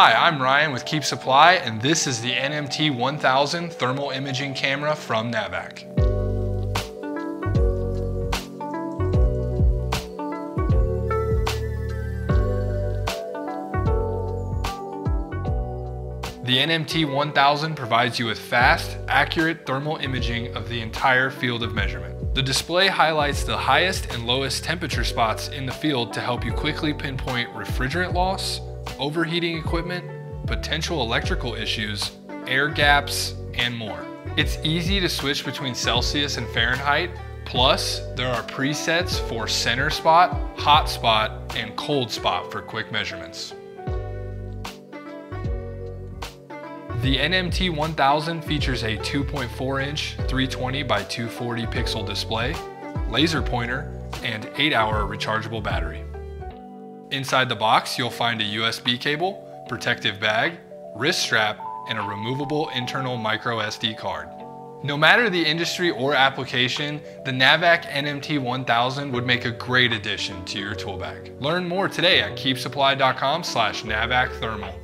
Hi, I'm Ryan with Keep Supply, and this is the NMT 1000 thermal imaging camera from NAVAC. The NMT 1000 provides you with fast, accurate thermal imaging of the entire field of measurement. The display highlights the highest and lowest temperature spots in the field to help you quickly pinpoint refrigerant loss, overheating equipment, potential electrical issues, air gaps, and more. It's easy to switch between Celsius and Fahrenheit, plus there are presets for center spot, hot spot, and cold spot for quick measurements. The NMT 1000 features a 2.4 inch 320 by 240 pixel display, laser pointer, and 8 hour rechargeable battery. Inside the box, you'll find a USB cable, protective bag, wrist strap, and a removable internal micro SD card. No matter the industry or application, the Navac NMT 1000 would make a great addition to your tool bag. Learn more today at keepsupply.com slash navacthermal.